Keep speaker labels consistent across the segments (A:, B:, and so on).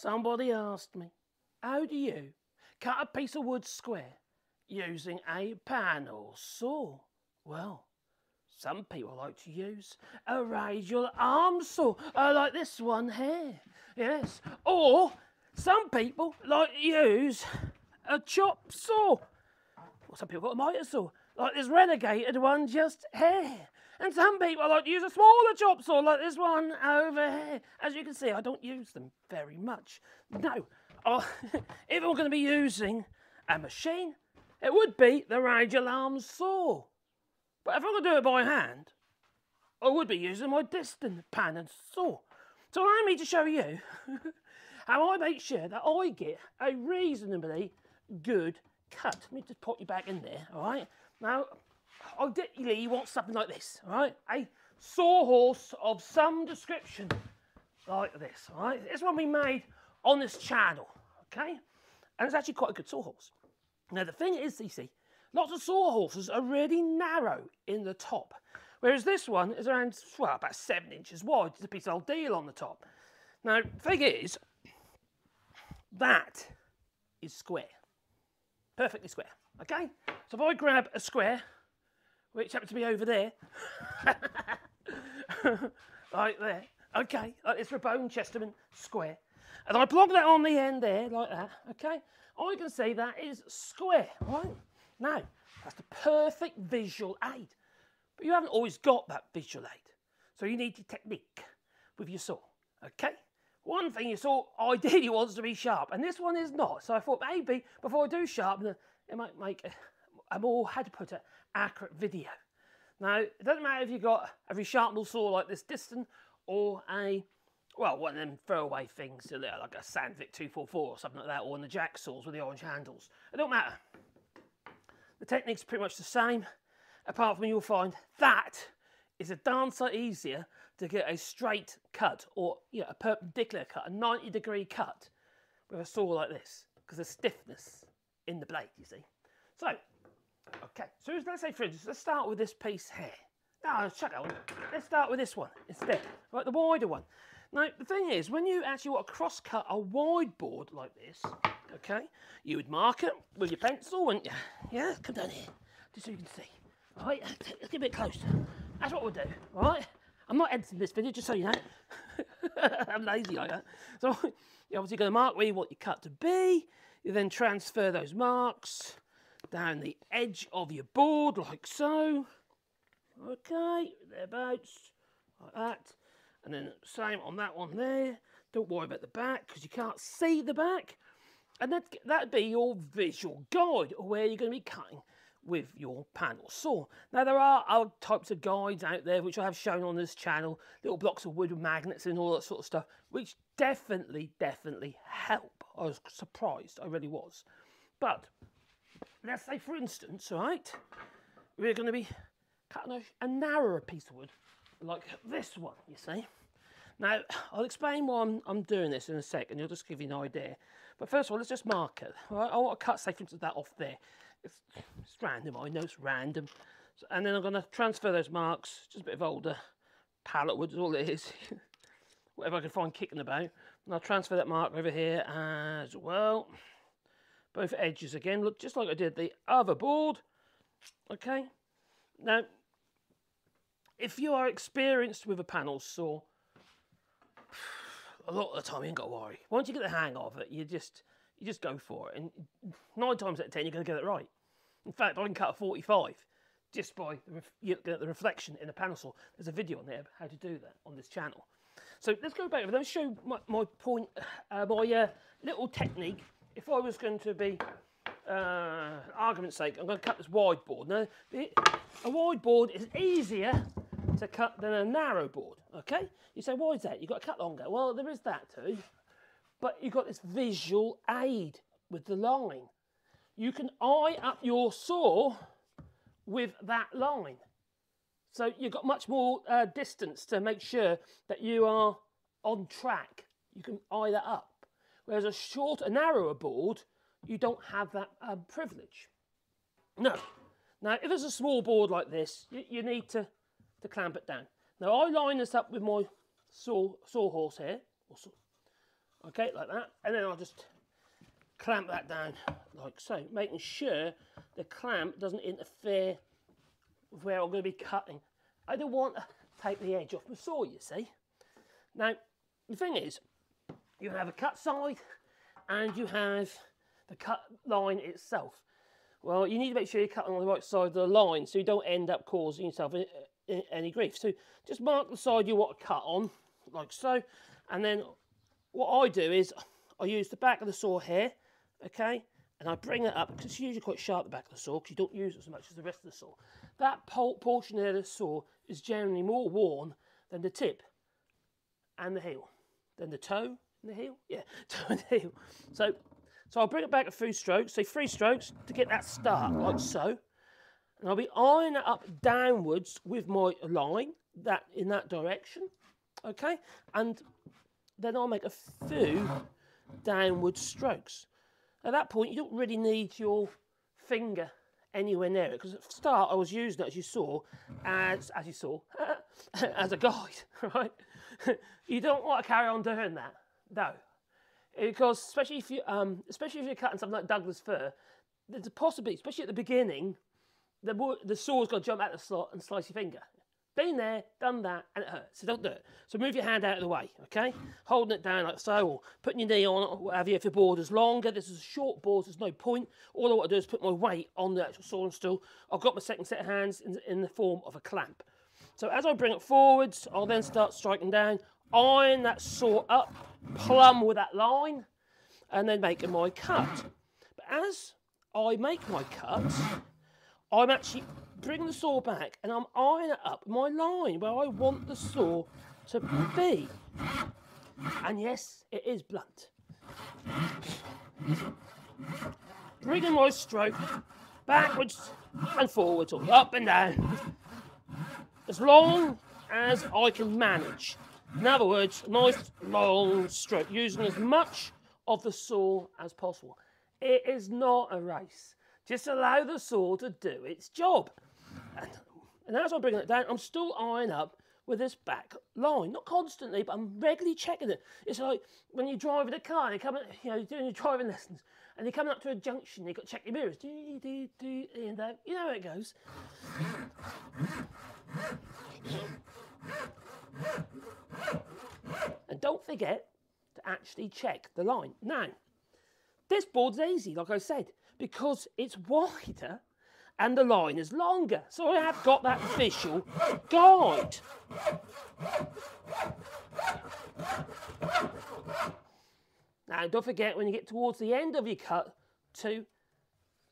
A: Somebody asked me, how do you cut a piece of wood square using a panel saw? Well, some people like to use a radial arm saw, uh, like this one here. Yes. Or some people like to use a chop saw. Or some people got a miter saw, like this relegated one just here. And some people like to use a smaller chop saw like this one over here. As you can see, I don't use them very much. No, oh, if I'm going to be using a machine, it would be the radial arm saw. But if I'm going to do it by hand, I would be using my Disston pan and saw. So allow me to show you how I make sure that I get a reasonably good cut. Let me just put you back in there, all right? Now, Oh, ideally you want something like this, right? A sawhorse of some description, like this, right? This one we made on this channel, okay? And it's actually quite a good sawhorse. Now the thing is, you see, lots of sawhorses are really narrow in the top, whereas this one is around, well, about seven inches wide. It's a piece of old deal on the top. Now, the thing is, that is square, perfectly square, okay? So if I grab a square, which happens to be over there, right there, okay, like a Rabone Chesterman square, and I plug that on the end there, like that, okay, I can see that is square, right? Now, that's the perfect visual aid, but you haven't always got that visual aid, so you need your technique with your saw, okay? One thing your saw ideally wants to be sharp, and this one is not, so I thought maybe before I do sharpen it, it might make a, a more, how to put it, accurate video. Now, it doesn't matter if you've got a resharpenable saw like this Disston or a, well, one of them throwaway things, like a Sandvik 244 or something like that, or one of the jack saws with the orange handles. It don't matter. The technique's pretty much the same, apart from you'll find that is a darn sight easier to get a straight cut or you know, a perpendicular cut, a 90 degree cut with a saw like this, because there's stiffness in the blade, you see. So, Okay, so let's say instance, let's start with this piece here. No, check one. Let's start with this one instead, right, the wider one. Now, the thing is, when you actually want to cross-cut a wide board like this, okay, you would mark it with your pencil, wouldn't you? Yeah, come down here, just so you can see. All right, let's get a bit closer. That's what we'll do, all right? I'm not editing this video, just so you know. I'm lazy like that. So, you're obviously going to mark where you want your cut to be. You then transfer those marks down the edge of your board like so. Okay, thereabouts, like that. And then same on that one there. Don't worry about the back because you can't see the back. And that, that'd be your visual guide of where you're going to be cutting with your panel saw. Now there are other types of guides out there which I have shown on this channel, little blocks of wood with magnets and all that sort of stuff, which definitely, definitely help. I was surprised, I really was. But let's say for instance, right, we're going to be cutting a, a narrower piece of wood, like this one, you see. Now, I'll explain why I'm, I'm doing this in a second, you'll just give you an idea. But first of all, let's just mark it. Right? I want to cut, say, for instance, that off there. It's, it's random, I know it's random. So, and then I'm going to transfer those marks, just a bit of older pallet wood is all it is. Whatever I can find kicking about. And I'll transfer that mark over here as well both edges again, look just like I did the other board. Okay, now if you are experienced with a panel saw, a lot of the time you ain't got to worry. Once you get the hang of it, you just you just go for it, and nine times out of ten you're going to get it right. In fact, I can cut a 45 just by the, the reflection in a panel saw. There's a video on there how to do that on this channel. So let's go back. over. Let me show my, my point, uh, my uh, little technique if I was going to be, uh, argument's sake, I'm going to cut this wide board. Now, a wide board is easier to cut than a narrow board, okay? You say, why is that? You've got to cut longer. Well, there is that too. But you've got this visual aid with the line. You can eye up your saw with that line. So you've got much more uh, distance to make sure that you are on track. You can eye that up. Whereas a short, a narrower board, you don't have that um, privilege. No. Now, if it's a small board like this, you, you, need to, to clamp it down. Now, I line this up with my saw, sawhorse here. Saw, Okay, like that. And then I'll just clamp that down like so, making sure the clamp doesn't interfere with where I'm going to be cutting. I don't want to take the edge off my saw, you see. Now, the thing is, you have a cut side and you have the cut line itself. Well, you need to make sure you're cutting on the right side of the line so you don't end up causing yourself any grief. So just mark the side you want to cut on, like so. And then what I do is I use the back of the saw here, okay? And I bring it up, because it's usually quite sharp, the back of the saw, because you don't use it as much as the rest of the saw. That portion of the saw is generally more worn than the tip and the heel. Than the toe and the heel? Yeah, toe and the heel. So, so I'll bring it back a few strokes, say three strokes, to get that start, like mm. so. And I'll be eyeing it up downwards with my line, that in that direction, okay? And then I'll make a few downward strokes. At that point, you don't really need your finger anywhere near it because at the start I was using it as you saw as as you saw as a guide right you don't want to carry on doing that no because especially if you um especially if you're cutting something like Douglas fir there's a possibility especially at the beginning the the saw's got to jump out of the slot and slice your finger been there, done that, and it hurts. So don't do it. So move your hand out of the way, okay? Holding it down like so, or putting your knee on it, or whatever. If your board is longer, this is a short board, so there's no point. All I want to do is put my weight on the actual sawing stool. I've got my second set of hands in, in the form of a clamp. So as I bring it forwards, I'll then start striking down, iron that saw up, plumb with that line, and then making my cut. But as I make my cut, I'm actually bringing the saw back and I'm it up my line where I want the saw to be. And yes, it is blunt. Bringing my stroke backwards and forwards or up and down. As long as I can manage. In other words, nice long stroke, using as much of the saw as possible. It is not a race. Just allow the saw to do its job. And, and as I'm bringing it down, I'm still eyeing up with this back line. Not constantly, but I'm regularly checking it. It's like when you're driving a car, and you're coming, you know, you're doing your driving lessons, and you're coming up to a junction, you've got to check your mirrors. Do, do, do, you uh, know, you know how it goes. And don't forget to actually check the line. Now, this board's easy, like I said, because it's wider and the line is longer. So I have got that visual guide. Now, don't forget when you get towards the end of your cut to,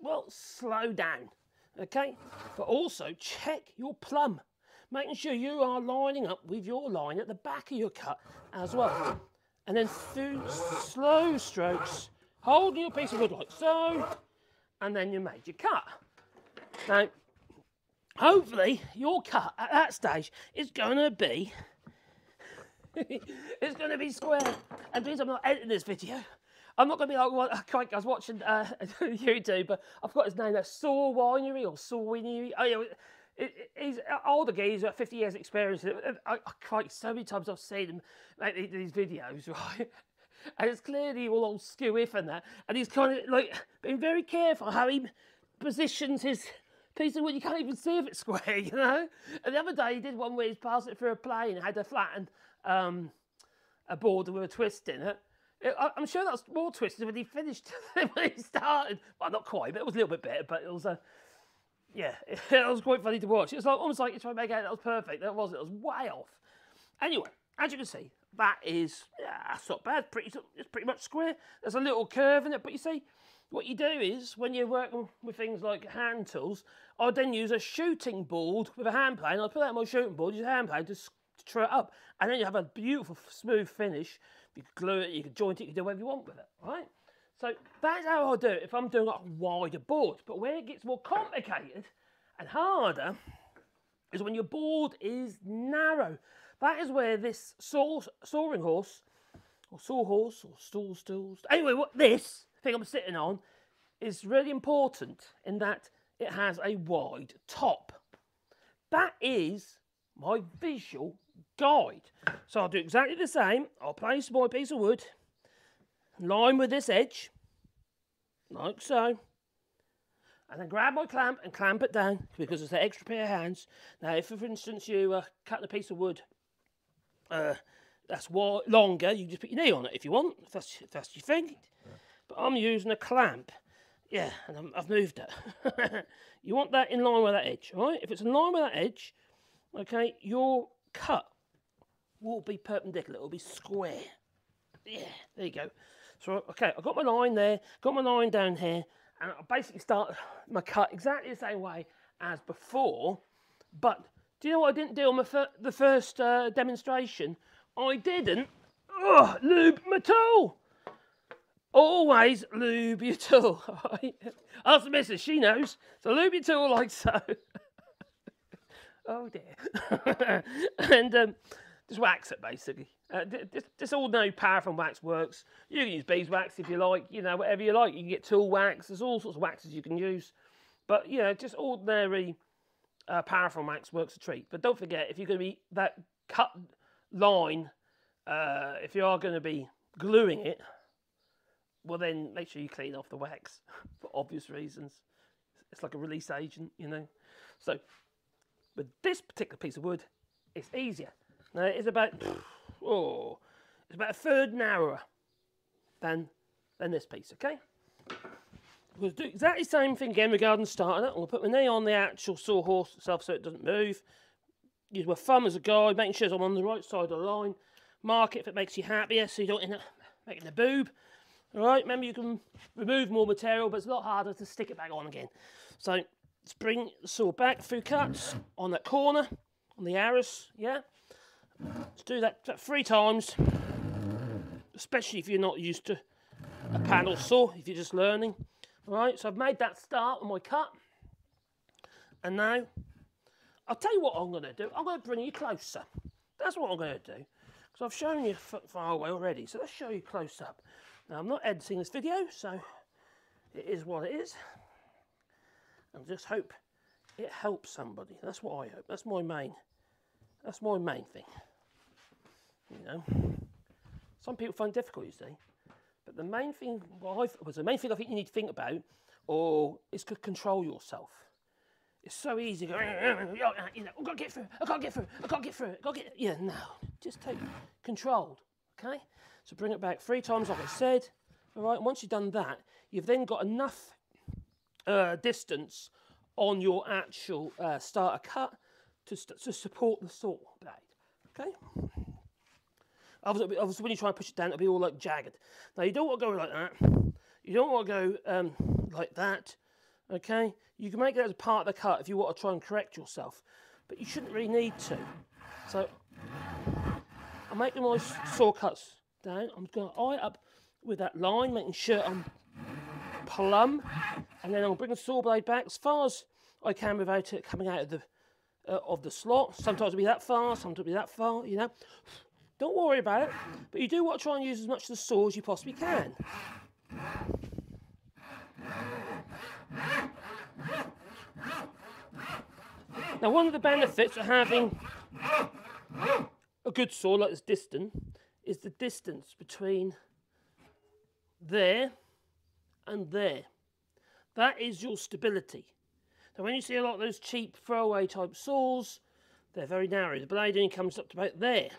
A: well, slow down, okay? But also check your plumb, making sure you are lining up with your line at the back of your cut as well. And then through slow strokes, holding your piece of wood like so, and then you made your cut. Now, hopefully, your cut at that stage is going to be it's going to be square. And please, I'm not editing this video. I'm not going to be like, well, I was watching uh, YouTube, but I've got his name, that's Saw Winery or Saw Winery. Oh, yeah, he's older guy, he's got 50 years experience. I, I, I, so many times I've seen him make these videos, right? And it's clearly all old skew if and that. And he's kind of like being very careful how he positions his piece of wood, you can't even see if it's square, you know? And the other day he did one where he's passed it through a plane had a flattened um, a board with a twist in it. it I, am sure that's more twisted when he finished when he started. Well, not quite, but it was a little bit better. But it was a, uh, yeah, it, was quite funny to watch. It was like, almost like you're trying to make out that was perfect. That wasn't. It was way off. Anyway, as you can see, that is yeah, that's not bad. Pretty, it's pretty much square. There's a little curve in it, but you see, what you do is, when you're working with things like hand tools, I'd then use a shooting board with a hand plane. I'd put that on my shooting board, use a hand plane to, to it up. And then you have a beautiful, smooth finish. You can glue it, you can joint it, you can do whatever you want with it, right? So that's how I do it if I'm doing a wider board. But where it gets more complicated and harder is when your board is narrow. That is where this saw, sawing horse, or sawhorse, or stool stools, anyway, what this thing I'm sitting on is really important in that it has a wide top. That is my visual guide. So I'll do exactly the same. I'll place my piece of wood line with this edge, like so. And then grab my clamp and clamp it down because it's an extra pair of hands. Now, if for instance you uh, cut a piece of wood uh, that's longer, you just put your knee on it if you want, if that's, if that's your thing. But I'm using a clamp. Yeah, and i have moved it. you want that in line with that edge, right? If it's in line with that edge, okay, your cut will be perpendicular, it'll be square. Yeah, there you go. So, okay, I've got my line there, got my line down here, and I basically start my cut exactly the same way as before, but do you know what I didn't do on my fir the first uh, demonstration? I didn't ugh, lube my tool. Always lube your tool. Ask the missus, she knows. So lube your tool like so. oh dear. and um, just wax it basically. Uh, just, just ordinary paraffin wax works. You can use beeswax if you like, you know, whatever you like. You can get tool wax. There's all sorts of waxes you can use. But, you know, just ordinary uh, paraffin wax works a treat. But don't forget, if you're going to be that cut line, uh, if you are going to be gluing it, well then make sure you clean off the wax for obvious reasons. It's like a release agent, you know. So with this particular piece of wood, it's easier. Now it's about oh, it's about a third narrower than than this piece. Okay. We'll do exactly the same thing again regarding starting it. I'll put my knee on the actual sawhorse itself so it doesn't move. Use my thumb as a guide, making sure I'm on the right side of the line. Mark it if it makes you happier so you don't end up making a boob. Alright, remember you can remove more material, but it's a lot harder to stick it back on again. So let's bring the saw back through cuts on that corner, on the arrows, yeah? Let's do that, three times, especially if you're not used to a panel saw, if you're just learning. Alright, so I've made that start on my cut. And now, I'll tell you what I'm going to do. I'm going to bring you closer. That's what I'm going to do. Because I've shown you far away already. So let's show you close up. Now, I'm not editing this video, so it is what it is. And just hope it helps somebody. That's what I hope. That's my main, that's my main thing. You know, some people find difficult, you see. But the main thing, what well, was the main thing I think you need to think about, or is to control yourself. It's so easy. Go, you know, I've got to get through. I can't get through. I can't get through. I got to get. Yeah, no. Just take controlled. Okay. So bring it back three times, like I said. All right, once you've done that, you've then got enough uh, distance on your actual uh, starter cut to, to support the saw blade. Okay. Obviously, obviously, when you try and push it down, it'll be all like jagged. Now, you don't want to go like that. You don't want to go um, like that. Okay. You can make it as part of the cut if you want to try and correct yourself, but you shouldn't really need to. So, I'm making my saw cuts down. I'm going to eye up with that line, making sure I'm plumb. And then I'll bring the saw blade back as far as I can without it coming out of the uh, of the slot. Sometimes it'll be that far, sometimes it'll be that far, you know. Don't worry about it, but you do want to try and use as much of the saw as you possibly can. Now, one of the benefits of having a good saw like this Disston is the distance between there and there. That is your stability. Now when you see a lot of those cheap throwaway type saws, they're very narrow. The blade only comes up to about there.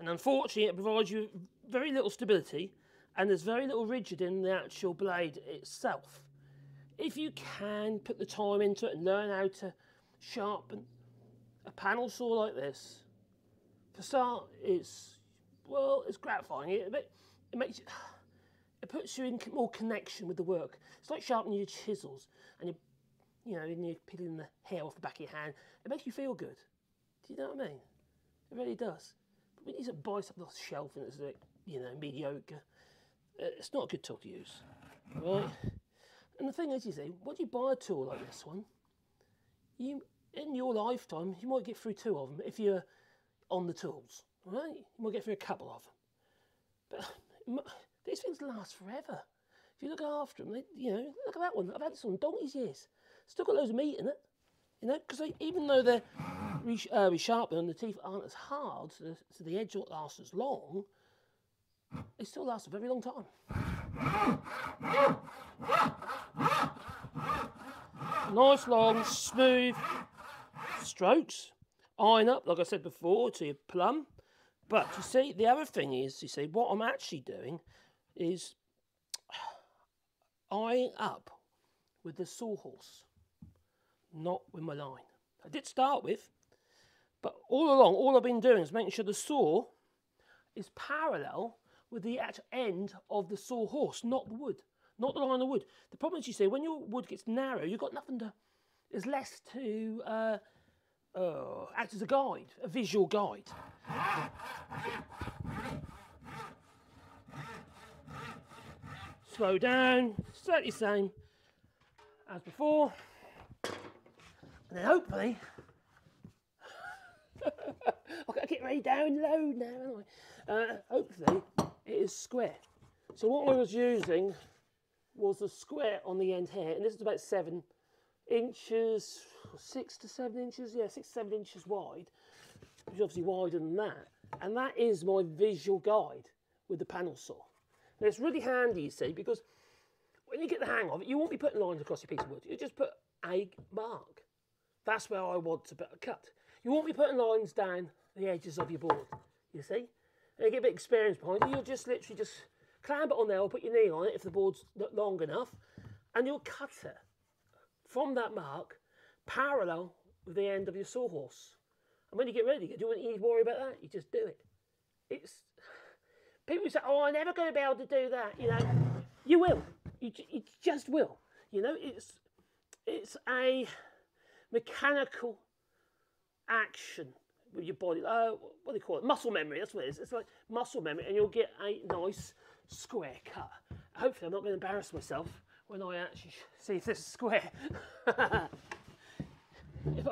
A: And unfortunately it provides you very little stability and there's very little rigid in the actual blade itself. If you can put the time into it and learn how to sharpen a panel saw like this, for start, it's well, it's gratifying. It, it makes it, it puts you in more connection with the work. It's like sharpening your chisels and you, you know, and you're peeling the hair off the back of your hand. It makes you feel good. Do you know what I mean? It really does. When you just buy something off the shelf and it's like, you know, mediocre, uh, it's not a good tool to use, right? And the thing is, you see, once you buy a tool like this one, you in your lifetime you might get through two of them if you're on the tools. Right? You might get through a couple of them. But these things last forever. If you look after them, they, you know, look at that one. I've had this one donkey's years. Still got loads of meat in it. You know, because even though they're re uh, resharpened and the teeth aren't as hard, so the, so the edge won't last as long, it still lasts a very long time. Nice, long, smooth strokes. Iron up, like I said before, to your plumb. But you see, the other thing is, you see, what I'm actually doing is eyeing up with the sawhorse, not with my line. I did start with, but all along, all I've been doing is making sure the saw is parallel with the actual end of the sawhorse, not the wood, not the line of wood. The problem is, you see, when your wood gets narrow, you've got nothing to, there's less to uh, uh, act as a guide, a visual guide. Slow down, slightly same as before. And then hopefully, I've got to get ready down low now, uh, hopefully, it is square. So what I was using was a square on the end here, and this is about seven inches, six to seven inches, yeah, six to seven inches wide, which is obviously wider than that. And that is my visual guide with the panel saw. Now it's really handy, you see, because when you get the hang of it, you won't be putting lines across your piece of wood. You just put a mark. That's where I want to cut. You won't be putting lines down the edges of your board, you see. And you get a bit of experience behind it, you'll just literally just clamp it on there or put your knee on it if the board's long enough, and you'll cut it from that mark parallel with the end of your sawhorse. And when you get ready, you don't need to worry about that. You just do it. It's people say, "Oh, I'm never going to be able to do that." You know, you will. You, you just will. You know, it's it's a mechanical action with your body. Uh, what do you call it? Muscle memory. That's what it is. It's like muscle memory, and you'll get a nice square cut. Hopefully, I'm not going to embarrass myself when I actually see if this is square. if I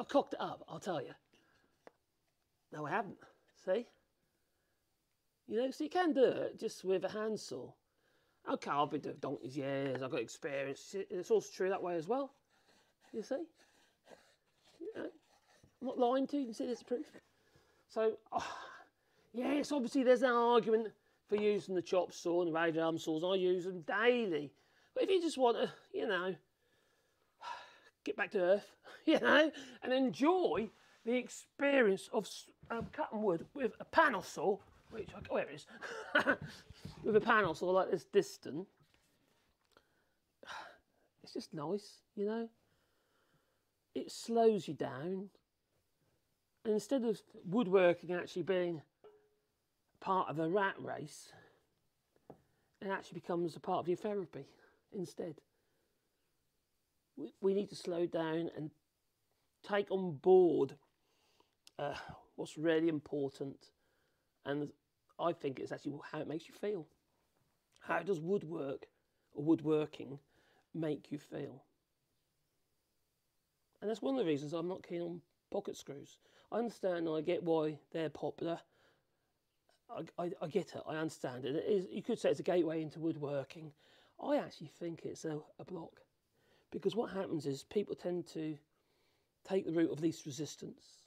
A: cocked it up, I'll tell you. No, I haven't. See? You know, so you can do it just with a handsaw. Okay, I've been doing donkeys years, I've got experience. It's also true that way as well. You see? I'm not lying to you, you can see this proof. So, oh, yes, obviously there's an argument for using the chop saw and the radial arm saws. I use them daily. But if you just want to, you know, get back to earth, you know, and enjoy the experience of um, cutting wood with a panel saw, which, oh, there it is, with a panel saw like this Disston, it's just nice, you know. It slows you down. Instead of woodworking actually being part of a rat race, it actually becomes a part of your therapy instead. We, we need to slow down and take on board uh, what's really important. And I think it's actually how it makes you feel. How does woodwork or woodworking make you feel? And that's one of the reasons I'm not keen on pocket screws. I understand and I get why they're popular. I, I, I get it, I understand it. it is, you could say it's a gateway into woodworking. I actually think it's a, a block because what happens is people tend to take the route of least resistance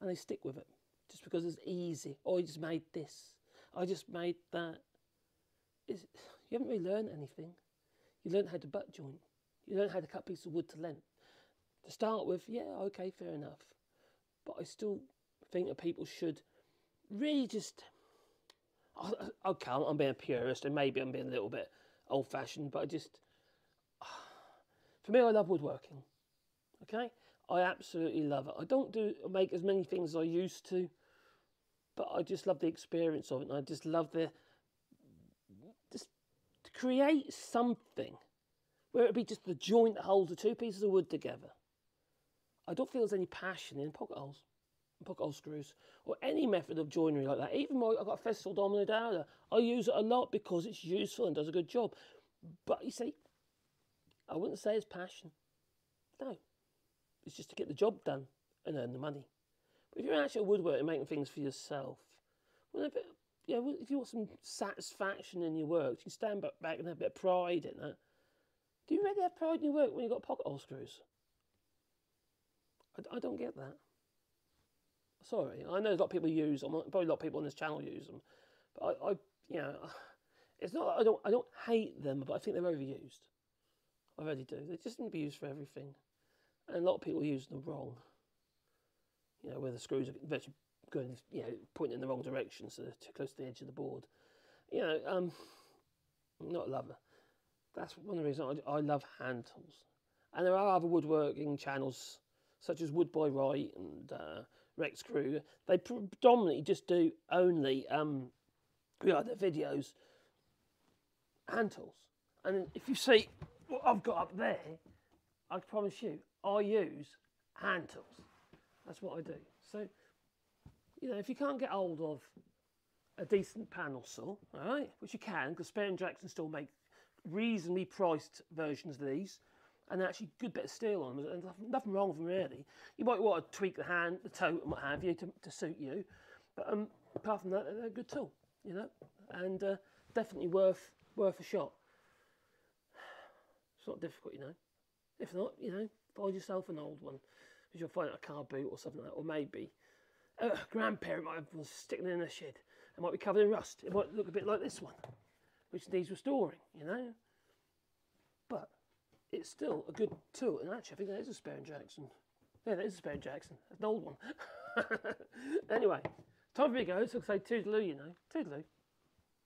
A: and they stick with it just because it's easy. Oh, I just made this. I just made that. It's, you haven't really learned anything. You learned how to butt joint. You learned how to cut a piece of wood to length. To start with, yeah, okay, fair enough. But I still think that people should really just. Okay, I'm being a purist and maybe I'm being a little bit old fashioned, but I just. For me, I love woodworking. Okay? I absolutely love it. I don't do make as many things as I used to, but I just love the experience of it. And I just love the just to create something where it be just the joint that holds the two pieces of wood together. I don't feel there's any passion in pocket holes, pocket hole screws, or any method of joinery like that. Even my I've got a Festool Domino Dowler. I use it a lot because it's useful and does a good job. But you see, I wouldn't say it's passion. No. It's just to get the job done and earn the money. But if you're actually a woodworker making things for yourself, well, if, it, yeah, if you want some satisfaction in your work, you can stand back and have a bit of pride in that. Do you really have pride in your work when you've got pocket hole screws? I, I don't get that. Sorry, I know a lot of people use them. Probably a lot of people on this channel use them. But I, I you know, it's not. I don't. I don't hate them, but I think they're overused. I really do. They just need to be used for everything, and a lot of people use them wrong. You know, where the screws are virtually going, you know, pointing in the wrong direction, so they're too close to the edge of the board. You know, um, I'm not a lover. That's one of the reasons I, I love hand tools. And there are other woodworking channels, such as Wood by Wright and uh, Rex Krueger. They predominantly just do only, um, yeah, their videos, hand tools. And if you see what I've got up there, I promise you, I use hand tools. That's what I do. So, you know, if you can't get hold of a decent panel saw, all right, which you can, because Spear and Jackson still make reasonably priced versions of these, and actually good bit of steel on them, and nothing, wrong with them really. You might want to tweak the hand, the toe, and what have you to, to suit you, but um, apart from that, they're a good tool, you know, and uh, definitely worth worth a shot. It's not difficult, you know. If not, you know, find yourself an old one, because you'll find a car boot or something like that, or maybe a grandparent might have been sticking in a shed. It might be covered in rust. It might look a bit like this one, which needs restoring, you know. It's still a good tool. And actually, I think that is a Spear and Jackson. Yeah, that is a Spear and Jackson. That's an old one. anyway, time for me to go. So I say toodaloo, you know. Toodaloo.